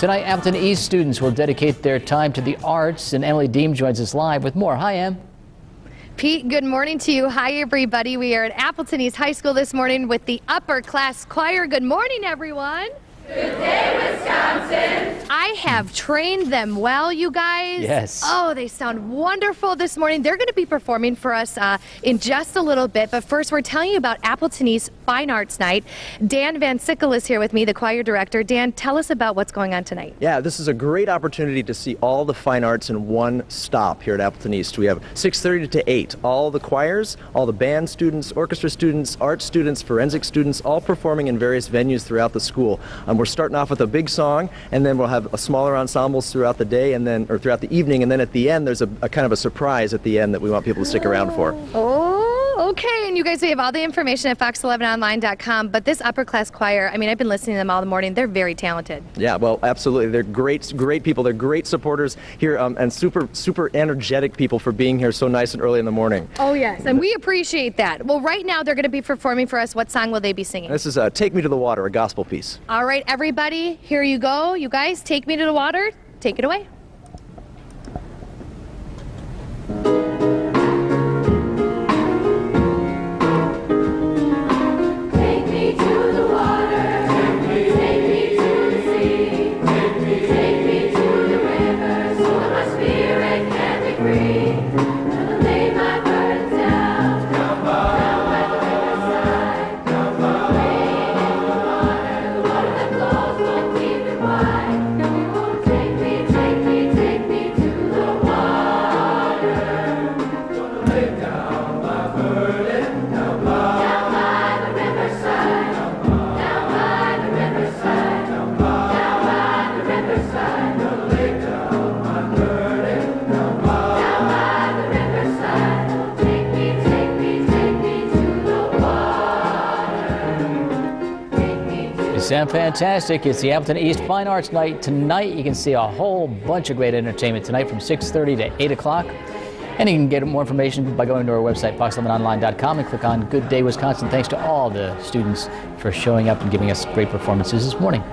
Tonight, Appleton East students will dedicate their time to the arts, and Emily Deem joins us live with more. Hi, Em. Pete, good morning to you. Hi, everybody. We are at Appleton East High School this morning with the upper class choir. Good morning, everyone. Good day, Wisconsin. I have trained them well, you guys. Yes. Oh, they sound wonderful this morning. They're going to be performing for us uh, in just a little bit. But first, we're telling you about Appleton East Fine Arts Night. Dan Van Sickle is here with me, the choir director. Dan, tell us about what's going on tonight. Yeah, this is a great opportunity to see all the fine arts in one stop here at Appleton East. We have 6:30 to 8. All the choirs, all the band students, orchestra students, art students, forensic students, all performing in various venues throughout the school. Um, we're starting off with a big song, and then we'll have a smaller ensembles throughout the day, and then or throughout the evening, and then at the end there's a, a kind of a surprise at the end that we want people to stick around for. Oh, okay. And you guys, we have all the information at fox11online.com. But this upper class choir, I mean, I've been listening to them all the morning. They're very talented. Yeah, well, absolutely. They're great, great people. They're great supporters here, um, and super, super energetic people for being here so nice and early in the morning. Oh, yes. And we appreciate that. Well, right now they're going to be performing for us. What song will they be singing? This is uh, "Take Me to the Water," a gospel piece. All right, everybody, here you go. You guys, take me to the water. Take it away. You uh, sound fantastic. It's the Appleton East Fine Arts Night. Tonight, you can see a whole bunch of great entertainment tonight from 6.30 to 8 o'clock. And you can get more information by going to our website, fox11online.com, and click on Good Day Wisconsin. Thanks to all the students for showing up and giving us great performances this morning.